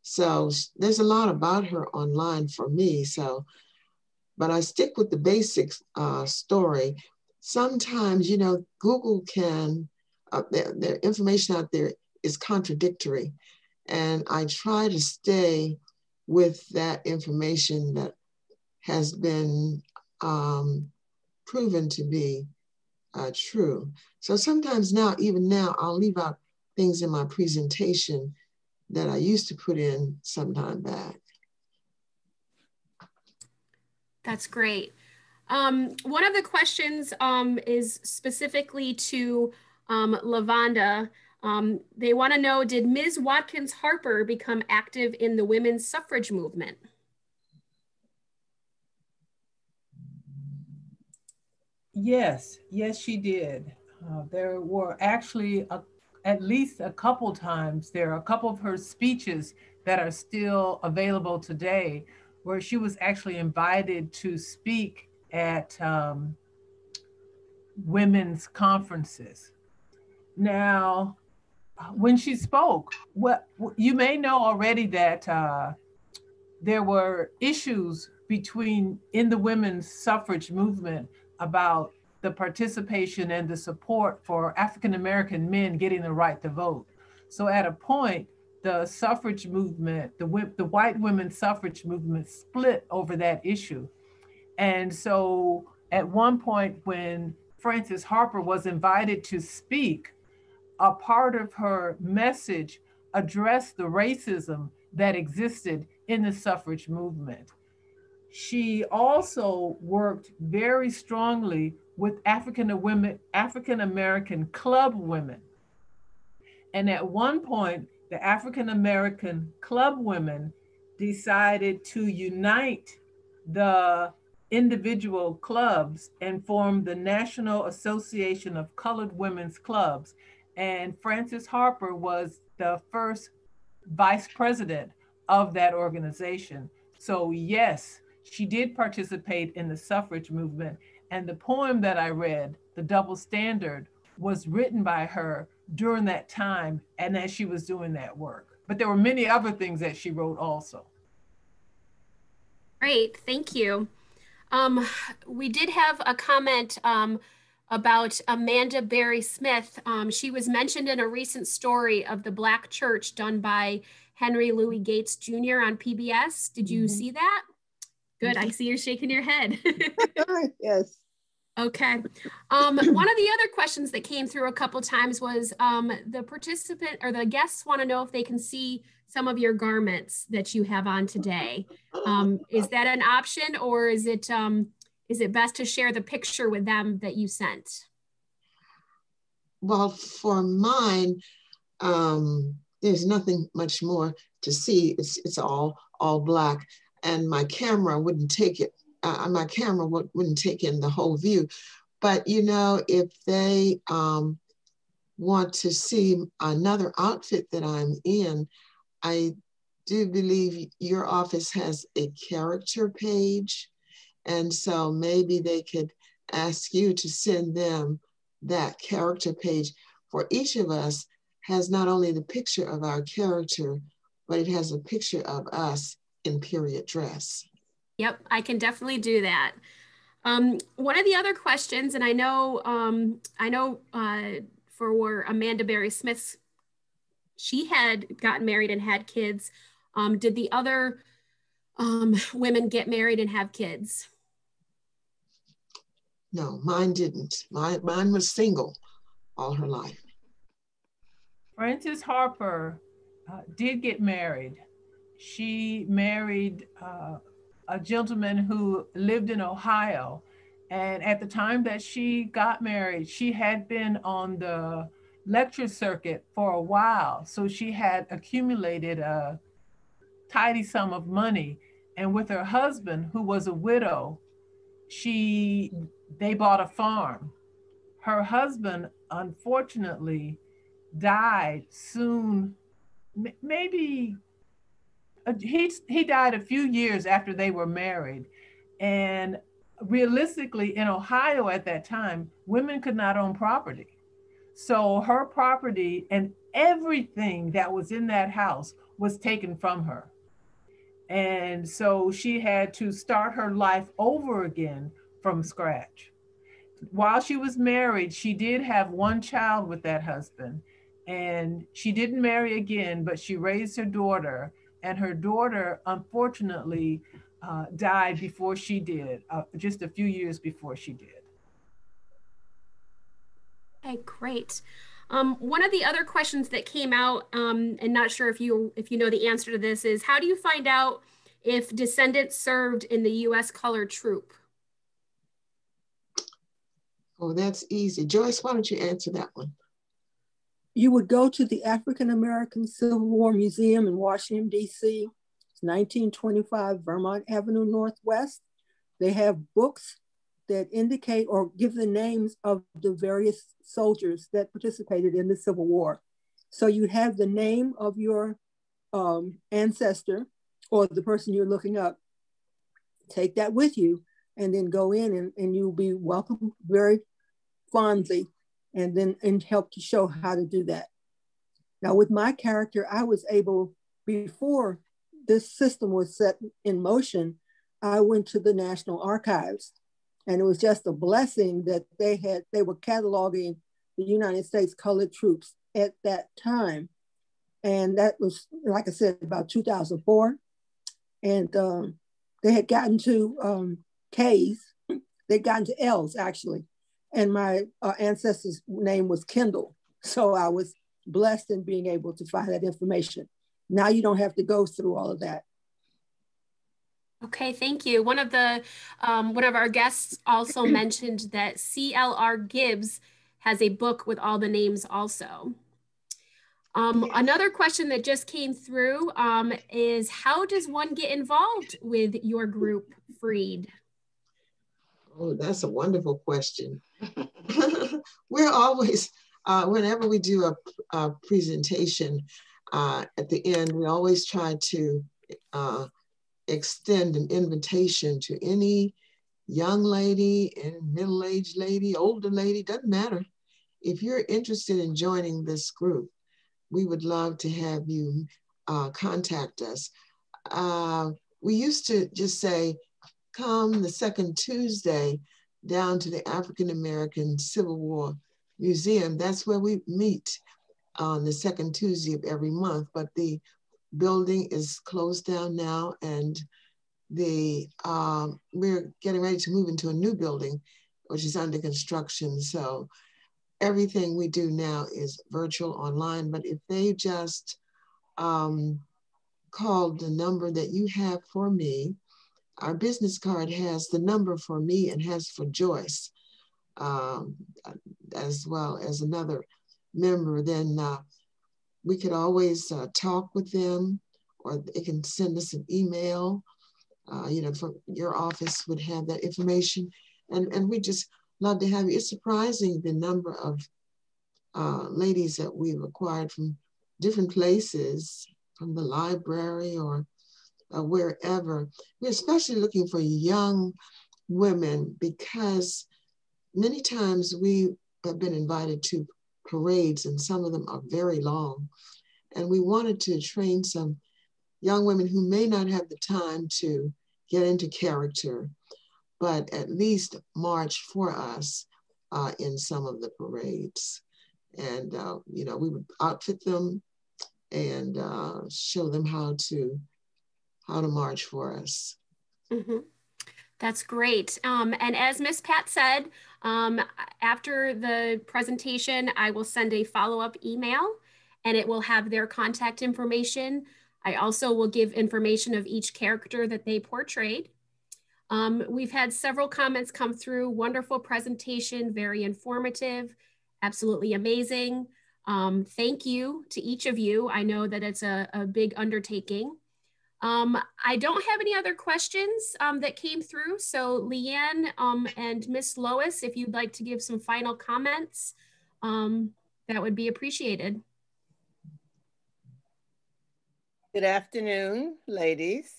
so there's a lot about her online for me. So, but I stick with the basics uh, story. Sometimes, you know, Google can, uh, their, their information out there is contradictory. And I try to stay with that information that has been um, proven to be uh, true. So sometimes now, even now, I'll leave out things in my presentation that I used to put in some time back. That's great. Um, one of the questions um, is specifically to um, LaVonda. Um, they want to know, did Ms. Watkins Harper become active in the women's suffrage movement? Yes, yes, she did. Uh, there were actually a at least a couple times. There are a couple of her speeches that are still available today, where she was actually invited to speak at um, women's conferences. Now, when she spoke, what you may know already that uh, there were issues between in the women's suffrage movement about the participation and the support for African American men getting the right to vote. So at a point, the suffrage movement, the, the white women's suffrage movement split over that issue. And so at one point when Frances Harper was invited to speak, a part of her message addressed the racism that existed in the suffrage movement. She also worked very strongly with African women, African American club women. And at one point, the African American club women decided to unite the individual clubs and formed the National Association of Colored Women's Clubs. And Frances Harper was the first vice president of that organization. So, yes, she did participate in the suffrage movement. And the poem that I read, The Double Standard, was written by her during that time and as she was doing that work. But there were many other things that she wrote also. Great, thank you. Um, we did have a comment um, about Amanda Berry Smith. Um, she was mentioned in a recent story of the Black Church done by Henry Louis Gates Jr. on PBS. Did you mm -hmm. see that? Good. I see you're shaking your head. <laughs> <laughs> yes. Okay. Um, <clears throat> one of the other questions that came through a couple times was um, the participant or the guests want to know if they can see some of your garments that you have on today. Um, is that an option or is it um, is it best to share the picture with them that you sent? Well, for mine, um, there's nothing much more to see. It's it's all all black and my camera wouldn't take it. Uh, my camera would, wouldn't take in the whole view. But you know, if they um, want to see another outfit that I'm in, I do believe your office has a character page. And so maybe they could ask you to send them that character page. For each of us has not only the picture of our character, but it has a picture of us in period dress. Yep, I can definitely do that. Um, one of the other questions, and I know, um, I know uh, for Amanda Berry Smith, she had gotten married and had kids. Um, did the other um, women get married and have kids? No, mine didn't. Mine, mine was single all her life. Frances Harper uh, did get married she married uh, a gentleman who lived in Ohio. And at the time that she got married, she had been on the lecture circuit for a while. So she had accumulated a tidy sum of money. And with her husband, who was a widow, she they bought a farm. Her husband, unfortunately, died soon, maybe Uh, he he died a few years after they were married, and realistically, in Ohio at that time, women could not own property. So her property and everything that was in that house was taken from her. And so she had to start her life over again from scratch. While she was married, she did have one child with that husband. And she didn't marry again, but she raised her daughter and her daughter, unfortunately, uh, died before she did, uh, just a few years before she did. Okay, great. Um, one of the other questions that came out, um, and not sure if you if you know the answer to this, is how do you find out if descendants served in the U.S. Colored Troop? Oh, that's easy. Joyce, why don't you answer that one? You would go to the African American Civil War Museum in Washington, D.C. It's 1925 Vermont Avenue Northwest. They have books that indicate or give the names of the various soldiers that participated in the Civil War. So you have the name of your um, ancestor or the person you're looking up. Take that with you and then go in and, and you'll be welcomed very fondly and then and help to show how to do that. Now with my character, I was able, before this system was set in motion, I went to the National Archives and it was just a blessing that they had, they were cataloging the United States colored troops at that time. And that was, like I said, about 2004. And um, they had gotten to um, K's, they'd gotten to L's actually and my uh, ancestor's name was Kendall. So I was blessed in being able to find that information. Now you don't have to go through all of that. Okay, thank you. One of the um, one of our guests also <clears throat> mentioned that CLR Gibbs has a book with all the names also. Um, another question that just came through um, is how does one get involved with your group, Freed? Oh, that's a wonderful question. <laughs> We're always, uh, whenever we do a, a presentation, uh, at the end, we always try to uh, extend an invitation to any young lady and middle-aged lady, older lady, doesn't matter. If you're interested in joining this group, we would love to have you uh, contact us. Uh, we used to just say, come the second Tuesday down to the African American Civil War Museum. That's where we meet on the second Tuesday of every month. But the building is closed down now and the um, we're getting ready to move into a new building, which is under construction. So everything we do now is virtual online, but if they just um, called the number that you have for me, our business card has the number for me and has for Joyce, um, as well as another member, then uh, we could always uh, talk with them or they can send us an email. Uh, you know, from your office would have that information. And, and we just love to have you. It's surprising the number of uh, ladies that we've acquired from different places, from the library or wherever. We're especially looking for young women because many times we have been invited to parades and some of them are very long. And we wanted to train some young women who may not have the time to get into character but at least march for us uh, in some of the parades. And, uh, you know, we would outfit them and uh, show them how to how to march for us. Mm-hmm. That's great. Um, and as Miss Pat said, um, after the presentation, I will send a follow-up email and it will have their contact information. I also will give information of each character that they portrayed. Um, we've had several comments come through. Wonderful presentation, very informative, absolutely amazing. Um, thank you to each of you. I know that it's a, a big undertaking. Um, I don't have any other questions um, that came through. So Leanne um, and Miss Lois, if you'd like to give some final comments, um, that would be appreciated. Good afternoon, ladies.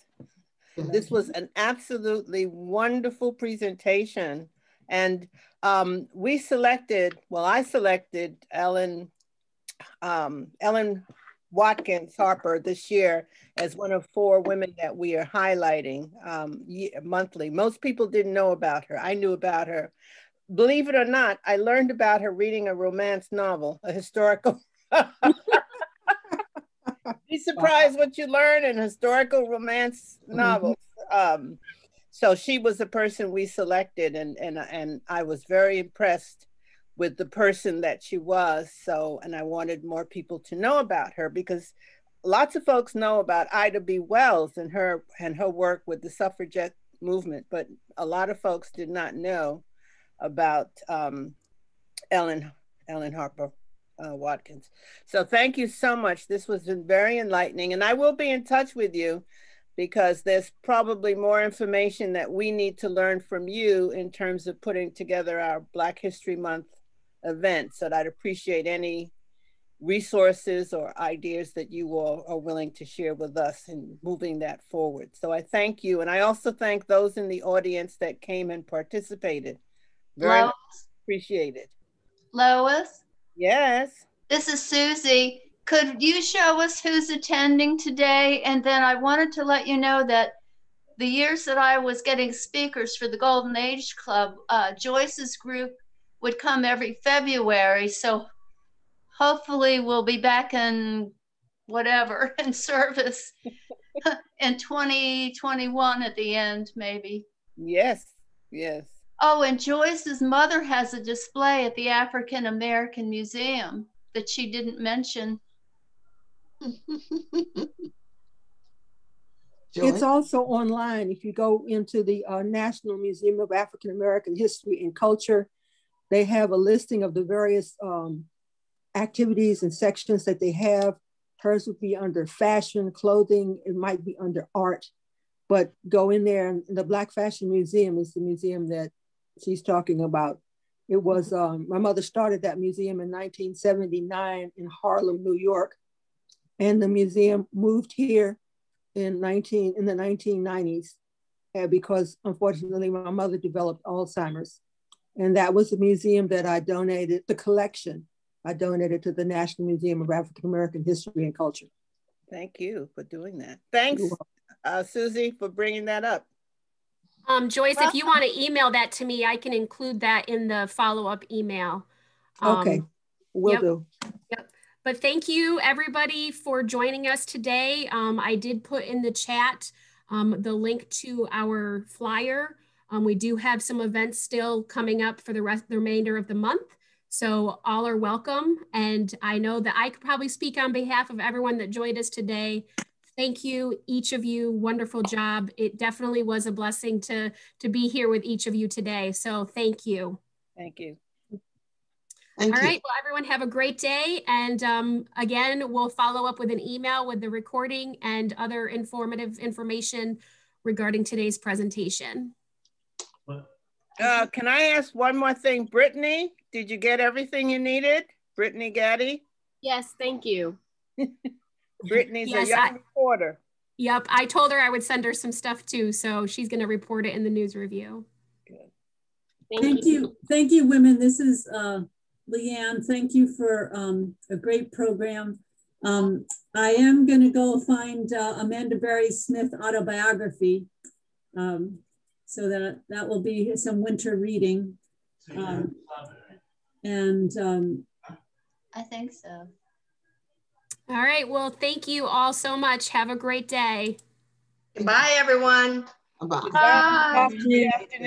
This was an absolutely wonderful presentation. And um, we selected, well, I selected Ellen, um, Ellen Watkins Harper this year as one of four women that we are highlighting um, monthly. Most people didn't know about her. I knew about her. Believe it or not, I learned about her reading a romance novel, a historical. <laughs> Be surprised what you learn in historical romance mm-hmm. novels. Um, so she was the person we selected, and and and I was very impressed with the person that she was. So, and I wanted more people to know about her because lots of folks know about Ida B. Wells and her and her work with the suffragette movement, but a lot of folks did not know about um, Ellen Ellen Harper uh, Watkins. So thank you so much. This was very enlightening, and I will be in touch with you because there's probably more information that we need to learn from you in terms of putting together our Black History Month event. So I'd appreciate any resources or ideas that you all are willing to share with us in moving that forward. So I thank you. And I also thank those in the audience that came and participated. Very Lois. appreciated. Lois? Yes. This is Susie. Could you show us who's attending today? And then I wanted to let you know that the years that I was getting speakers for the Golden Age Club, uh, Joyce's group would come every February. So hopefully we'll be back in whatever <laughs> in service <laughs> in 2021 at the end, maybe. Yes, yes. Oh, and Joyce's mother has a display at the African American Museum that she didn't mention. <laughs> It's also online. If you go into the uh, National Museum of African American History and Culture, they have a listing of the various um, activities and sections that they have. Hers would be under fashion, clothing, it might be under art, but go in there and the Black Fashion Museum is the museum that she's talking about. It was, um, my mother started that museum in 1979 in Harlem, New York. And the museum moved here in 19, in the 1990s uh, because unfortunately my mother developed Alzheimer's. And that was the museum that I donated, the collection I donated to the National Museum of African American History and Culture. Thank you for doing that. Thanks, uh, Susie, for bringing that up. Um, Joyce, if you want to email that to me, I can include that in the follow-up email. Okay, Um, will yep. do. Yep. But thank you everybody for joining us today. Um, I did put in the chat um, the link to our flyer. Um, we do have some events still coming up for the rest, the remainder of the month. So all are welcome. And I know that I could probably speak on behalf of everyone that joined us today. Thank you, each of you. Wonderful job. It definitely was a blessing to, to be here with each of you today. So thank you. Thank you. Thank All you. right. Well, everyone have a great day. And um, again, we'll follow up with an email with the recording and other informative information regarding today's presentation. Uh, can I ask one more thing? Brittany, did you get everything you needed? Brittany Gaddy? Yes, thank you. <laughs> Brittany's Yes, a young I- reporter. Yep. I told her I would send her some stuff too. So she's going to report it in the news review. Thank, Thank you. Thank you, women. This is uh, Leanne. Thank you for um, a great program. Um, I am going to go find uh, Amanda Berry Smith autobiography. Um, so that that will be some winter reading. Um, and um, I think so. All right. Well, thank you all so much. Have a great day. Bye, everyone. Bye. Bye. Good afternoon.